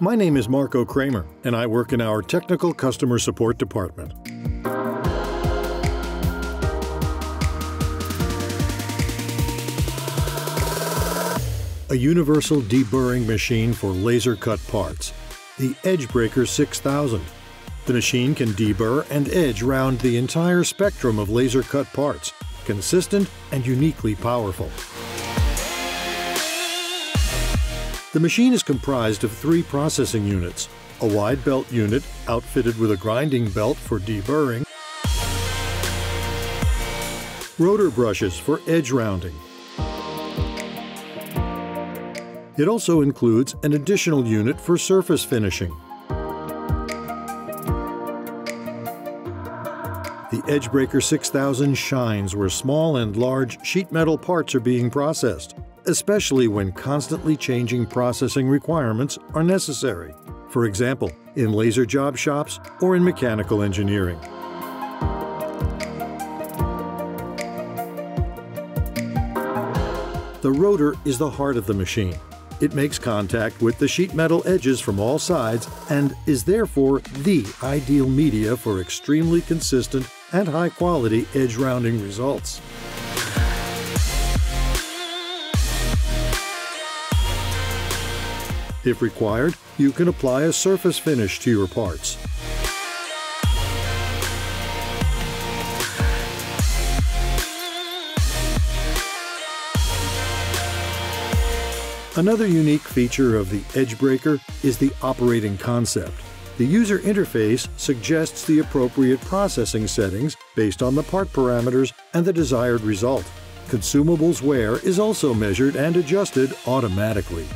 My name is Marco Kramer, and I work in our Technical Customer Support Department. A universal deburring machine for laser cut parts, the EdgeBreaker 6000. The machine can deburr and edge round the entire spectrum of laser cut parts, consistent and uniquely powerful. The machine is comprised of three processing units, a wide belt unit outfitted with a grinding belt for deburring, rotor brushes for edge rounding. It also includes an additional unit for surface finishing. The EdgeBreaker 6000 shines where small and large sheet metal parts are being processed especially when constantly changing processing requirements are necessary, for example, in laser job shops or in mechanical engineering. The rotor is the heart of the machine. It makes contact with the sheet metal edges from all sides and is therefore the ideal media for extremely consistent and high quality edge rounding results. If required, you can apply a surface finish to your parts. Another unique feature of the EdgeBreaker is the operating concept. The user interface suggests the appropriate processing settings based on the part parameters and the desired result. Consumables wear is also measured and adjusted automatically.